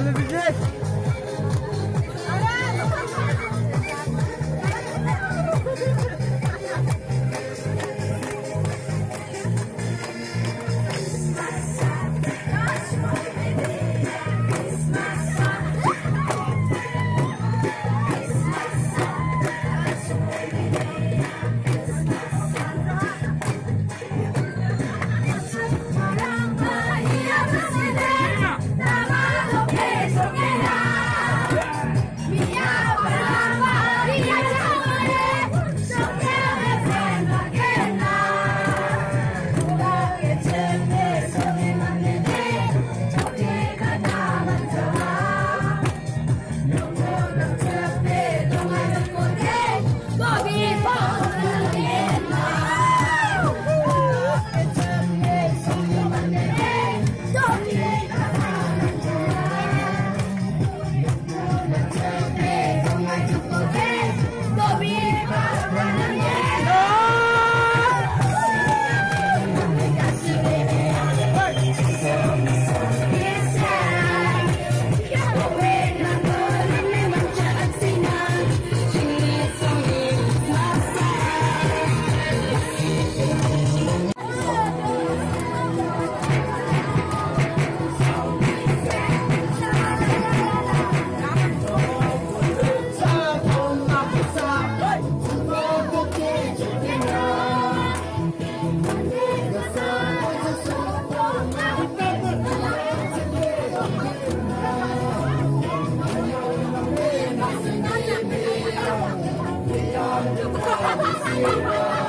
Hallelujah. 我们一起来